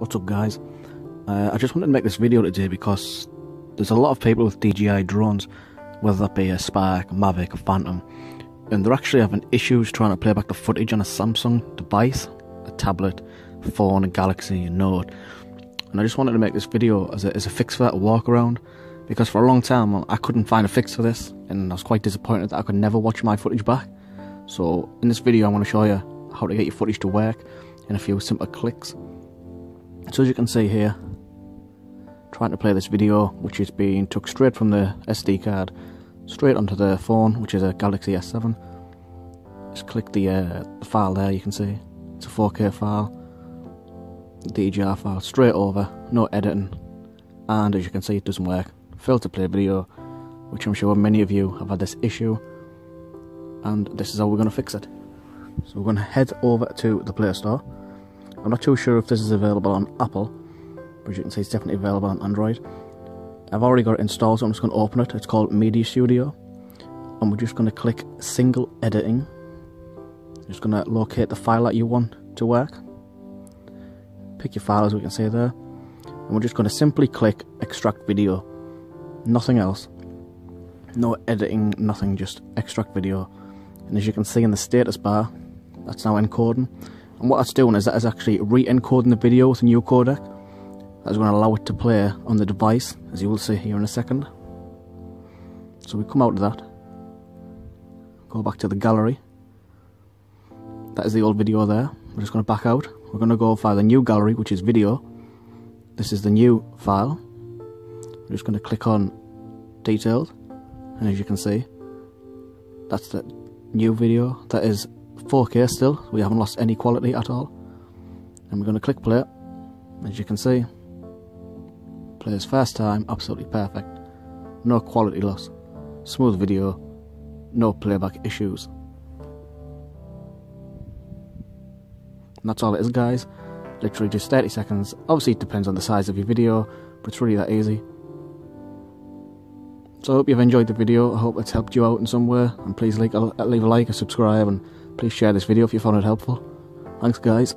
What's up guys? Uh, I just wanted to make this video today because there's a lot of people with DJI drones, whether that be a Spark, Mavic, Phantom, and they're actually having issues trying to play back the footage on a Samsung device, a tablet, a phone, a Galaxy, a Note. And I just wanted to make this video as a, as a fix for that walk around because for a long time I couldn't find a fix for this and I was quite disappointed that I could never watch my footage back. So in this video I want to show you how to get your footage to work in a few simple clicks. So as you can see here, trying to play this video, which is being took straight from the SD card, straight onto the phone, which is a Galaxy S7. Just click the, uh, the file there, you can see. It's a 4K file, DJI file, straight over, no editing. And as you can see, it doesn't work. Failed to play video, which I'm sure many of you have had this issue. And this is how we're going to fix it. So we're going to head over to the Play Store I'm not too sure if this is available on Apple, but you can see it's definitely available on Android. I've already got it installed so I'm just going to open it. It's called Media Studio. And we're just going to click Single Editing. Just going to locate the file that you want to work. Pick your file as we can see there. And we're just going to simply click Extract Video. Nothing else. No editing, nothing, just extract video. And as you can see in the status bar, that's now encoding. And what that's doing is that is actually re-encoding the video with a new codec. That's going to allow it to play on the device, as you will see here in a second. So we come out of that. Go back to the gallery. That is the old video there. We're just going to back out. We're going to go find the new gallery, which is video. This is the new file. We're just going to click on details. And as you can see, that's the new video. That is 4K still, we haven't lost any quality at all. And we're going to click play. As you can see, plays first time, absolutely perfect. No quality loss, smooth video, no playback issues. And that's all it is guys, literally just 30 seconds. Obviously it depends on the size of your video, but it's really that easy. So I hope you've enjoyed the video, I hope it's helped you out in some way, and please like, uh, leave a like, a subscribe, and Please share this video if you found it helpful. Thanks guys.